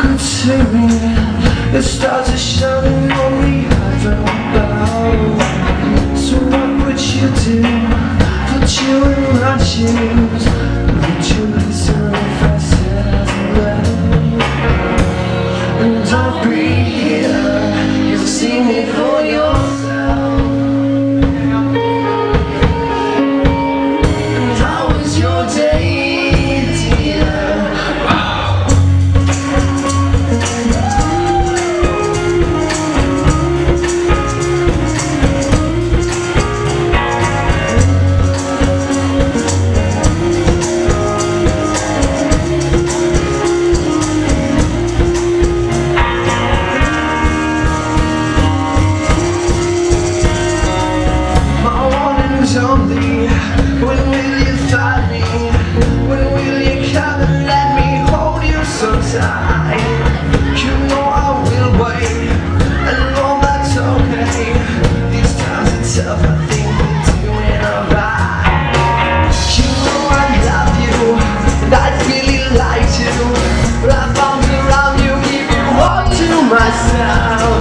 could see me, the stars are shining myself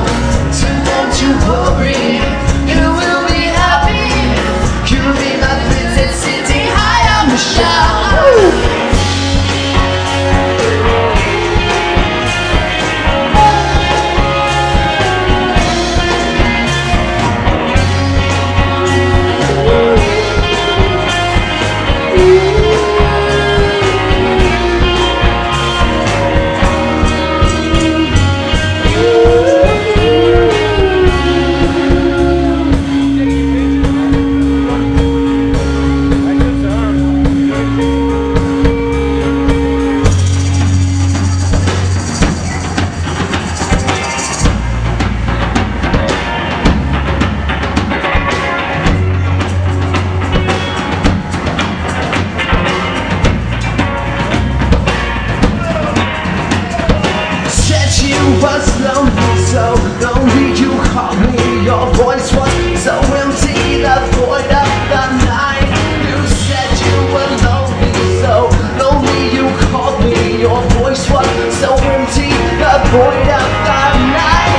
so empty, the void of the night.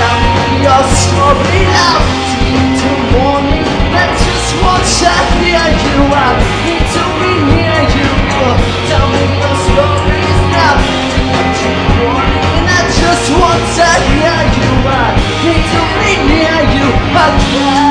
I'm your story out deep to morning. That's just one shot near you. I need to be near you. Tell me your stories now. Deep to morning. I just want to hear you. I need to be near you again.